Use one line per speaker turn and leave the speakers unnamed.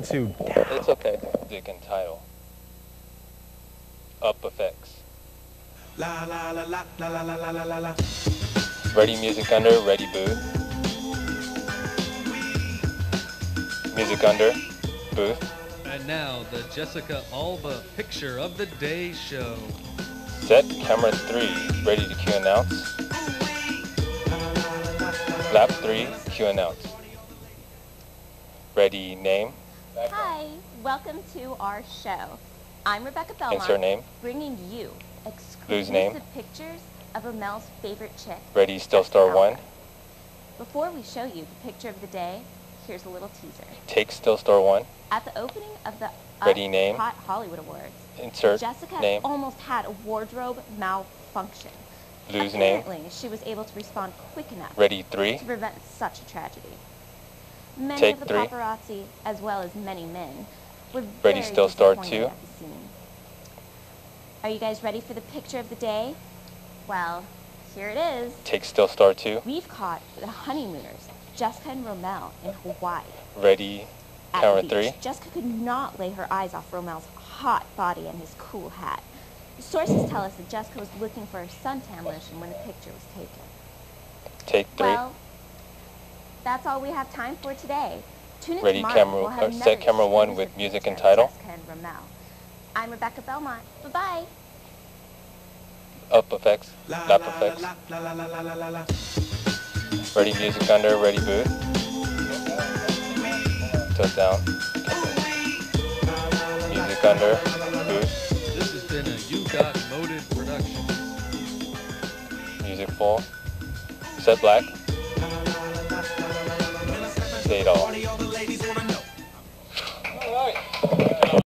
to
It's okay. Dick and title. Up effects.
La la la la la la la la la la.
Ready music under, ready booth. Music under, booth.
And now the Jessica Alba picture of the day show.
Set camera three, ready to cue announce. Lap three, cue announce. Ready name,
Hi, welcome to our show. I'm Rebecca Belmont,
insert name.
bringing you
Whose name?
exclusive pictures of Rommel's favorite chick.
Ready still store one.
Before we show you the picture of the day, here's a little teaser.
Take still store one.
At the opening of the
Ready, name?
Hot Hollywood Awards,
Insert
Jessica
name.
almost had a wardrobe malfunction.
Lose name.
Apparently, she was able to respond quick enough
Ready three.
to prevent such a tragedy. Many
Take
of the
three.
paparazzi, as well as many men, were
Ready,
very
still, start two.
at the scene. Are you guys ready for the picture of the day? Well, here it is.
Take still store two.
We've caught the honeymooners, Jessica and Rommel, in Hawaii.
Ready
At
camera three.
Jessica could not lay her eyes off Rommel's hot body and his cool hat. Sources tell us that Jessica was looking for her suntan lotion when the picture was taken.
Take three.
Well, that's all we have time for today. Tune in
Ready
tomorrow.
camera,
we'll
uh, set camera one with music and title.
I'm Rebecca Belmont. Bye-bye.
Up effects,
la,
lap effects. Ready music under, ready boot. Tilt down. Music under, boot.
This has been a You Got Motive production.
Music full. Set black
data on.